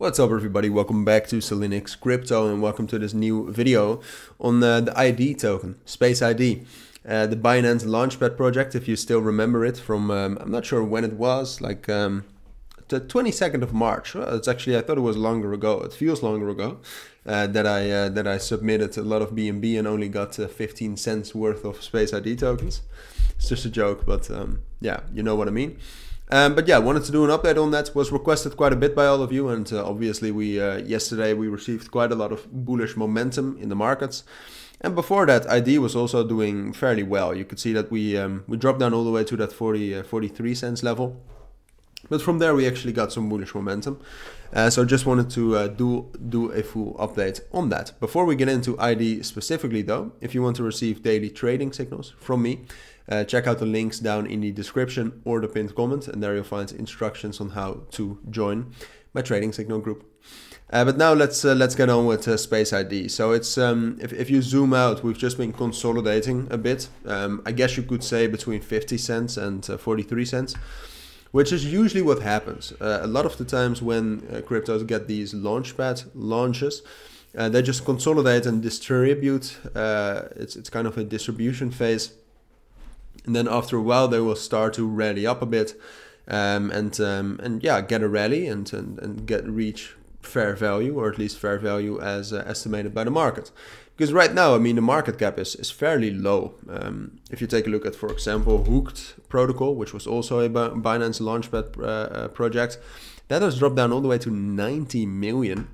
What's up everybody, welcome back to Cilinix Crypto and welcome to this new video on uh, the ID token, Space ID. Uh, the Binance Launchpad project, if you still remember it from, um, I'm not sure when it was, like um, the 22nd of March. Well, it's actually, I thought it was longer ago, it feels longer ago, uh, that, I, uh, that I submitted a lot of BNB and only got uh, 15 cents worth of Space ID tokens. It's just a joke, but um, yeah, you know what I mean. Um, but yeah, wanted to do an update on that. Was requested quite a bit by all of you, and uh, obviously we uh, yesterday we received quite a lot of bullish momentum in the markets. And before that, ID was also doing fairly well. You could see that we um, we dropped down all the way to that 40 uh, 43 cents level. But from there, we actually got some bullish momentum. Uh, so I just wanted to uh, do do a full update on that. Before we get into ID specifically, though, if you want to receive daily trading signals from me, uh, check out the links down in the description or the pinned comment, and there you'll find instructions on how to join my trading signal group. Uh, but now let's uh, let's get on with uh, Space ID. So it's um, if if you zoom out, we've just been consolidating a bit. Um, I guess you could say between 50 cents and uh, 43 cents, which is usually what happens. Uh, a lot of the times when uh, cryptos get these launchpad launches, they just consolidate and distribute. it's it's kind of a distribution phase and then after a while they will start to rally up a bit um, and um, and yeah get a rally and, and, and get reach fair value or at least fair value as uh, estimated by the market because right now I mean the market cap is, is fairly low um, if you take a look at for example hooked protocol which was also a Binance Launchpad uh, uh, project that has dropped down all the way to 90 million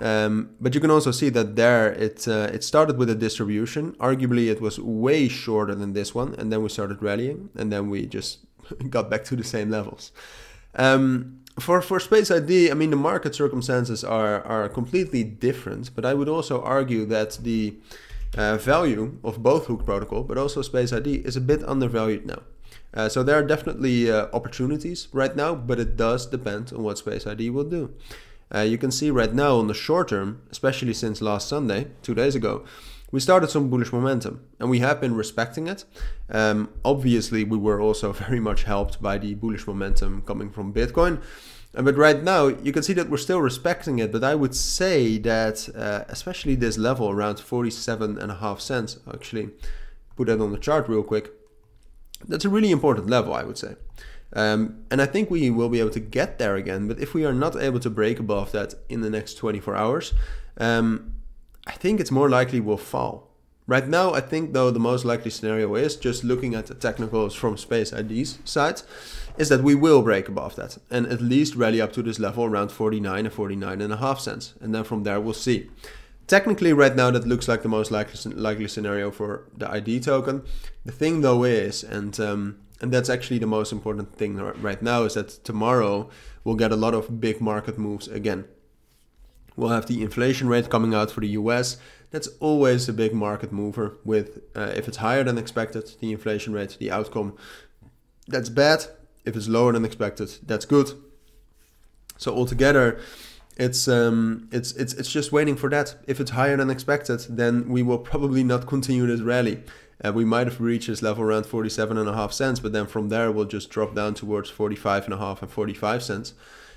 um, but you can also see that there it uh, it started with a distribution. Arguably, it was way shorter than this one, and then we started rallying, and then we just got back to the same levels. Um, for for Space ID, I mean the market circumstances are are completely different, but I would also argue that the uh, value of both Hook Protocol, but also Space ID, is a bit undervalued now. Uh, so there are definitely uh, opportunities right now, but it does depend on what Space ID will do. Uh, you can see right now on the short term, especially since last Sunday, two days ago, we started some bullish momentum and we have been respecting it. Um, obviously, we were also very much helped by the bullish momentum coming from Bitcoin. Uh, but right now, you can see that we're still respecting it. But I would say that, uh, especially this level around 47 and a half cents, actually put that on the chart real quick. That's a really important level, I would say. Um, and I think we will be able to get there again. But if we are not able to break above that in the next 24 hours, um, I think it's more likely we'll fall. Right now, I think though the most likely scenario is just looking at the technicals from Space ID's side, is that we will break above that and at least rally up to this level around 49 and 49 and a half cents. And then from there, we'll see. Technically, right now, that looks like the most likely, likely scenario for the ID token. The thing though is, and um, and that's actually the most important thing right now is that tomorrow we'll get a lot of big market moves again. We'll have the inflation rate coming out for the US. That's always a big market mover with uh, if it's higher than expected, the inflation rate, the outcome, that's bad. If it's lower than expected, that's good. So altogether, it's um, it's it's it's just waiting for that. If it's higher than expected, then we will probably not continue this rally. Uh, we might have reached this level around 47 and a half cents, but then from there we'll just drop down towards 45 and a half and 45 cents,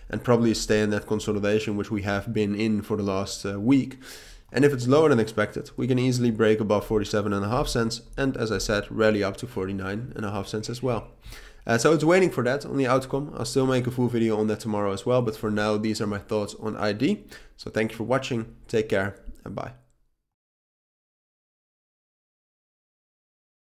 and probably stay in that consolidation which we have been in for the last uh, week. And if it's lower than expected, we can easily break above 47 and a half cents, and as I said, rally up to 49 and a half cents as well. Uh, so it's waiting for that on the outcome. I'll still make a full video on that tomorrow as well. But for now, these are my thoughts on ID. So thank you for watching. Take care and bye.